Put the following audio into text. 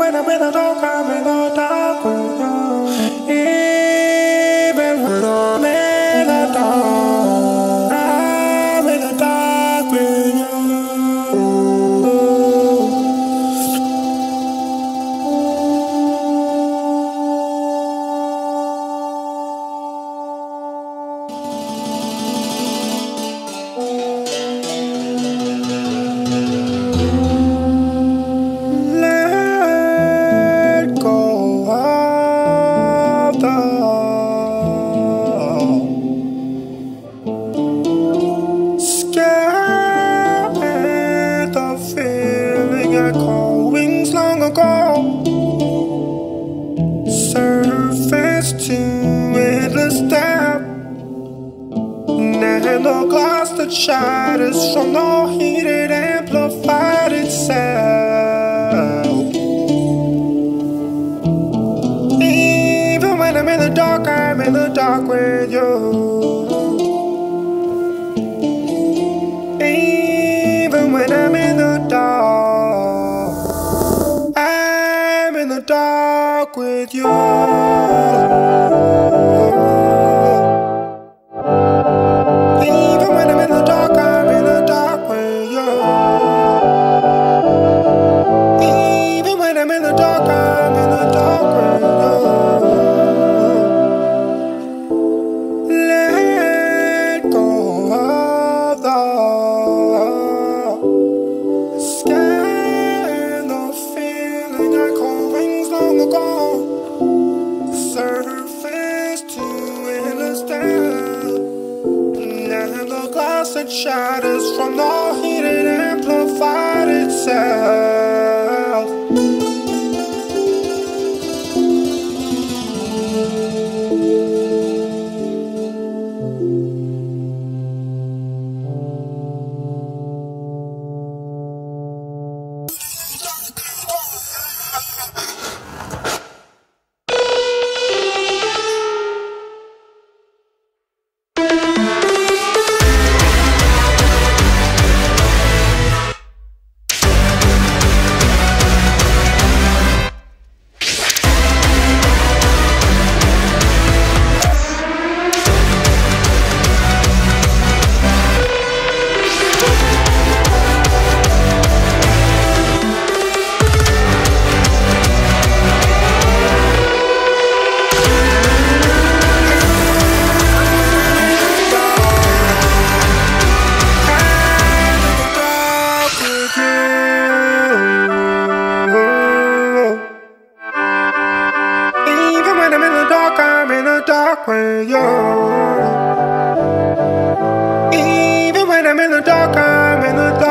when I'm in the dark, I'm depth. And the glass that shatters from the heated amplified itself. Even when I'm in the dark, I'm in the dark with you. Even when I'm in the dark, I'm in the dark with you. That shatters from the dark you're. Even when I'm in the dark, I'm in the dark.